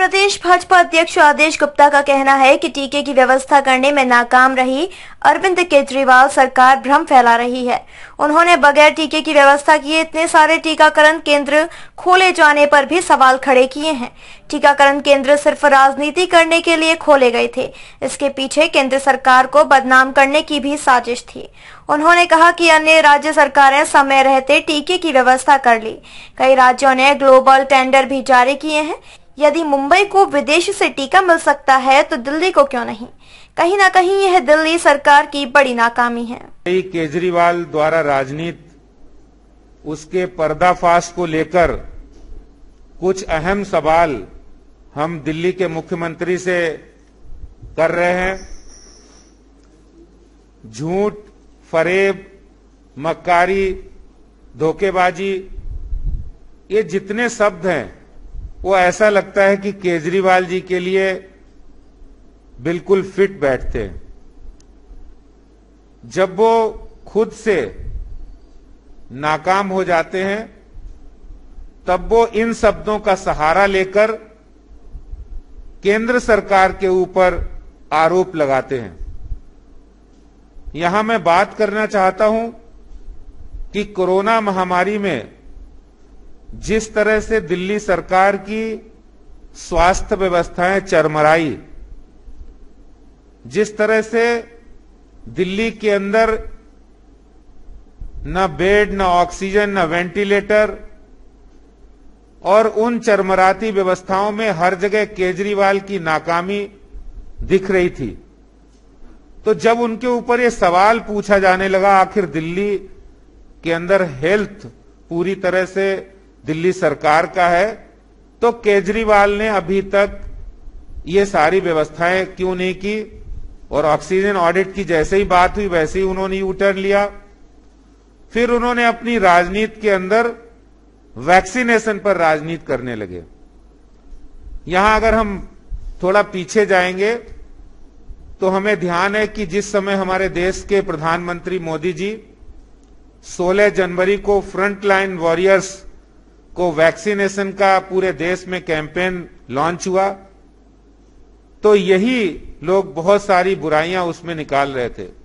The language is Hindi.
प्रदेश भाजपा अध्यक्ष आदेश गुप्ता का कहना है कि टीके की व्यवस्था करने में नाकाम रही अरविंद केजरीवाल सरकार भ्रम फैला रही है। उन्होंने बगैर टीके की व्यवस्था किए इतने सारे टीकाकरण केंद्र खोले जाने पर भी सवाल खड़े किए हैं। टीकाकरण केंद्र सिर्फ़ राजनीति करने के लिए खोले गए थे। इसके पीछे केंद्र सरकार को बदनाम करने की भी साजिश थी। उन्होंने कहा कि अन्य राज्य सरकारें समय रहते टीके की व्यवस्था कर ली। कई राज्यों ने ग्लोबल टेंडर भी जारी किए हैं। यदि मुंबई को विदेश से टीका मिल सकता है तो दिल्ली को क्यों नहीं? कहीं ना कहीं यह दिल्ली सरकार की बड़ी नाकामी है। केजरीवाल द्वारा राजनीति, उसके पर्दाफाश को लेकर कुछ अहम सवाल हम दिल्ली के मुख्यमंत्री से कर रहे हैं। झूठ, फरेब, मक्कारी, धोखेबाजी, ये जितने शब्द हैं वो ऐसा लगता है कि केजरीवाल जी के लिए बिल्कुल फिट बैठते हैं। जब वो खुद से नाकाम हो जाते हैं, तब वो इन शब्दों का सहारा लेकर केंद्र सरकार के ऊपर आरोप लगाते हैं। यहाँ मैं बात करना चाहता हूँ कि कोरोना महामारी में जिस तरह से दिल्ली सरकार की स्वास्थ्य व्यवस्थाएँ चरमराई, जिस तरह से दिल्ली के अंदर न बेड, न ऑक्सीजन, न वेंटिलेटर और उन चरमराती व्यवस्थाओं में हर जगह केजरीवाल की नाकामी दिख रही थी। तो जब उनके ऊपर ये सवाल पूछा जाने लगा, आखिर दिल्ली के अंदर हेल्थ पूरी तरह से दिल्ली सरकार का है तो केजरीवाल ने अभी तक ये सारी व्यवस्थाएँ क्यों नहीं की? और ऑक्सीजन ऑडिट की जैसे ही बात हुई, वैसे ही उन्होंने यू टर्न लिया। फिर उन्होंने अपनी राजनीति के अंदर वैक्सीनेशन पर राजनीति करने लगे। यहाँ अगर हम थोड़ा पीछे जाएँगे तो हमें ध्यान है कि जिस समय हमारे देश के प्रधानमंत्री मोदी जी 16 जनवरी को फ्रंटलाइन वॉरियर्स को वैक्सीनेशन का पूरे देश में कैंपेन लॉन्च हुआ। तो यही लोग बहुत सारी बुराइयाँ उसमें निकाल रहे थे।